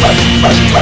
Bye.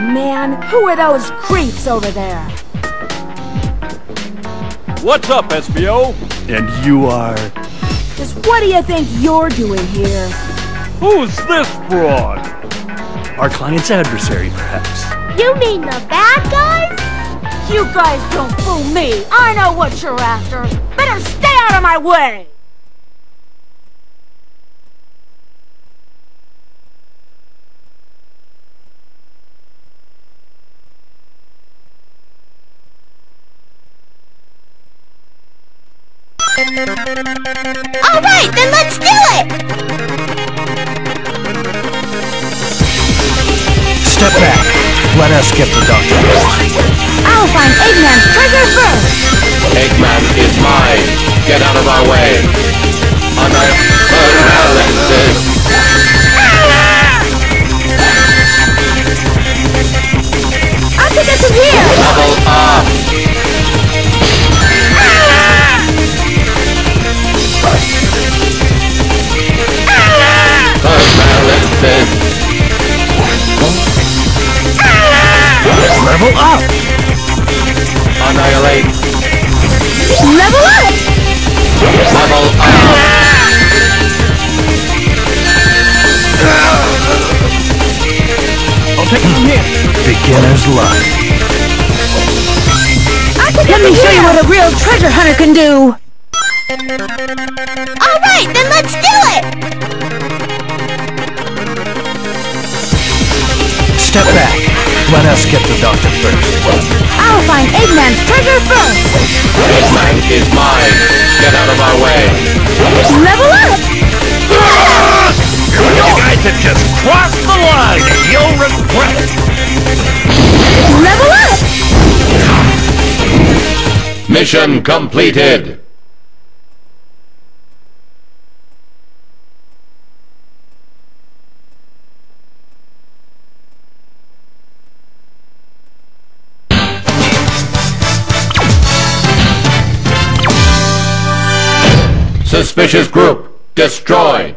Man, who are those creeps over there? What's up, Espio? And you are. Just what do you think you're doing here? Who's this broad? Our client's adversary, perhaps. You mean the bad guys? You guys don't fool me. I know what you're after. Better stay out of my way. All right, then let's do it. Step back. Let us get the doctor. I'll find Eggman's treasure first. Eggman is mine. Get out of our way. Level up. I'll take it from here. Beginner's luck. I'll Let me show you what a real treasure hunter can do. All right, then let's do it. Step back. Let us get the doctor first. I'll find Eggman's treasure first. Eggman is mine. Get out of our way. Level up. You guys have just crossed the line and you'll regret it. Level up. Mission completed. Suspicious group destroyed.